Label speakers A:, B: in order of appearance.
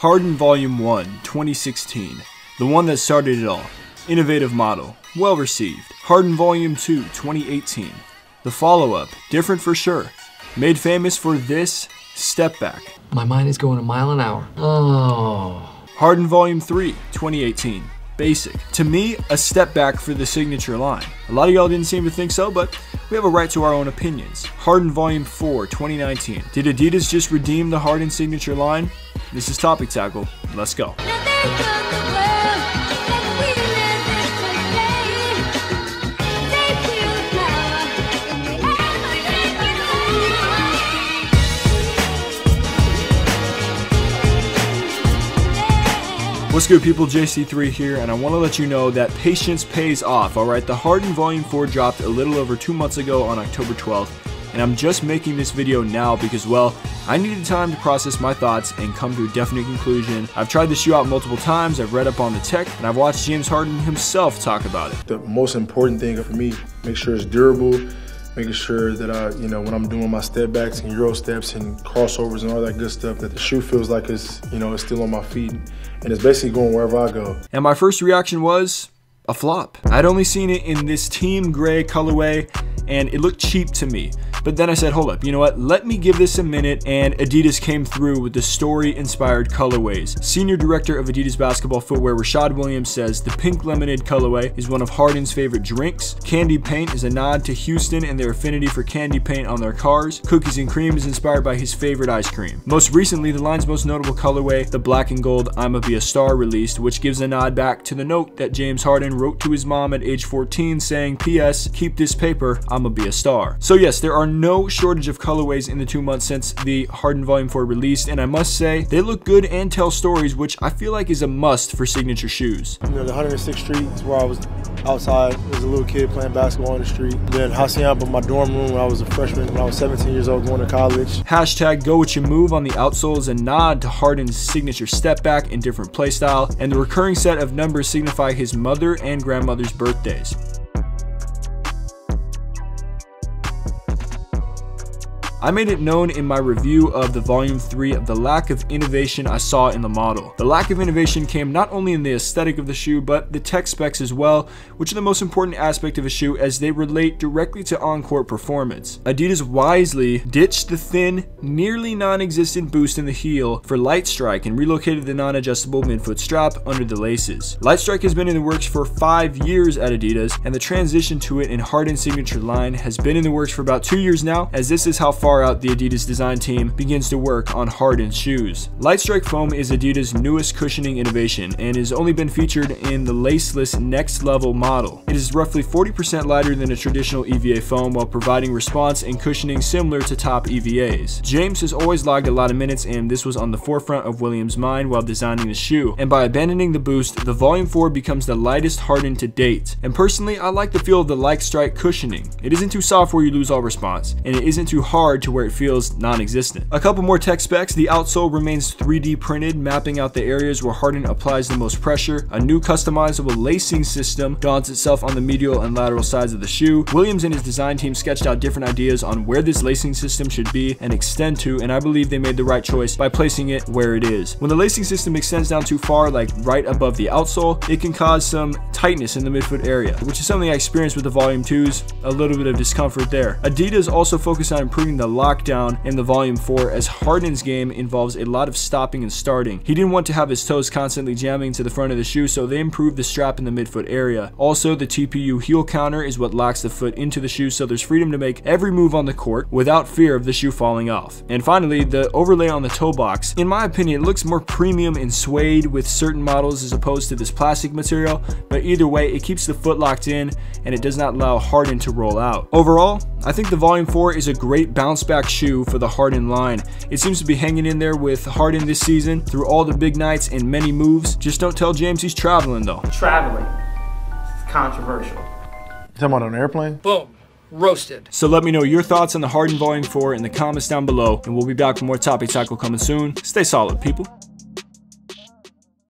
A: Harden Volume 1, 2016. The one that started it all. Innovative model. Well received. Harden Volume 2, 2018. The follow up. Different for sure. Made famous for this step back.
B: My mind is going a mile an hour. Oh.
A: Harden Volume 3, 2018. Basic. To me, a step back for the signature line. A lot of y'all didn't seem to think so, but we have a right to our own opinions. Harden Volume 4, 2019. Did Adidas just redeem the Harden signature line? This is Topic Tackle. Let's go. What's good people, JC3 here, and I want to let you know that patience pays off, alright? The Harden Volume 4 dropped a little over two months ago on October 12th, and I'm just making this video now because, well, I needed time to process my thoughts and come to a definite conclusion. I've tried the shoe out multiple times, I've read up on the tech, and I've watched James Harden himself talk about it.
C: The most important thing for me, make sure it's durable, making sure that I, you know, when I'm doing my step backs and euro steps and crossovers and all that good stuff, that the shoe feels like it's, you know, it's still on my feet and it's basically going wherever I go.
A: And my first reaction was a flop. I'd only seen it in this team gray colorway and it looked cheap to me. But then I said, hold up, you know what? Let me give this a minute. And Adidas came through with the story inspired colorways. Senior director of Adidas basketball footwear, Rashad Williams, says the pink lemonade colorway is one of Harden's favorite drinks. Candy paint is a nod to Houston and their affinity for candy paint on their cars. Cookies and cream is inspired by his favorite ice cream. Most recently, the line's most notable colorway, the black and gold I'ma Be a Star released, which gives a nod back to the note that James Harden wrote to his mom at age 14 saying, P.S. Keep this paper, I'ma be a star. So yes, there are no shortage of colorways in the two months since the Harden Volume 4 released, and I must say, they look good and tell stories, which I feel like is a must for signature shoes.
C: You know, the 106th Street is where I was outside as a little kid playing basketball on the street. Then Hacienda, my dorm room when I was a freshman, when I was 17 years old going to college.
A: Hashtag go with your move on the outsoles, is a nod to Harden's signature step back in different playstyle, and the recurring set of numbers signify his mother and grandmother's birthdays. I made it known in my review of the volume 3 of the lack of innovation I saw in the model. The lack of innovation came not only in the aesthetic of the shoe, but the tech specs as well, which are the most important aspect of a shoe as they relate directly to on-court performance. Adidas wisely ditched the thin, nearly non-existent boost in the heel for Light Strike and relocated the non-adjustable midfoot strap under the laces. Light Strike has been in the works for five years at Adidas, and the transition to it in Harden's signature line has been in the works for about two years now, as this is how far far out the Adidas design team begins to work on Harden's shoes. Lightstrike foam is Adidas' newest cushioning innovation and has only been featured in the laceless next level model. It is roughly 40% lighter than a traditional EVA foam while providing response and cushioning similar to top EVAs. James has always logged a lot of minutes and this was on the forefront of Williams' mind while designing the shoe, and by abandoning the boost, the Volume 4 becomes the lightest Harden to date. And personally, I like the feel of the Lightstrike cushioning. It isn't too soft where you lose all response, and it isn't too hard hard to where it feels non-existent. A couple more tech specs, the outsole remains 3D printed, mapping out the areas where Harden applies the most pressure. A new customizable lacing system dawns itself on the medial and lateral sides of the shoe. Williams and his design team sketched out different ideas on where this lacing system should be and extend to, and I believe they made the right choice by placing it where it is. When the lacing system extends down too far, like right above the outsole, it can cause some tightness in the midfoot area, which is something I experienced with the Volume 2s, a little bit of discomfort there. Adidas also focused on improving the lockdown in the volume 4 as Harden's game involves a lot of stopping and starting. He didn't want to have his toes constantly jamming to the front of the shoe so they improved the strap in the midfoot area. Also the TPU heel counter is what locks the foot into the shoe so there's freedom to make every move on the court without fear of the shoe falling off. And finally the overlay on the toe box. In my opinion it looks more premium and suede with certain models as opposed to this plastic material but either way it keeps the foot locked in and it does not allow Harden to roll out. Overall I think the volume 4 is a great bounce bounce back shoe for the Harden line. It seems to be hanging in there with Harden this season through all the big nights and many moves. Just don't tell James he's traveling though.
D: Traveling. It's controversial. You
C: talking about on an airplane?
D: Boom. Roasted.
A: So let me know your thoughts on the Harden Volume 4 in the comments down below, and we'll be back with more Topic Tackle coming soon. Stay solid, people.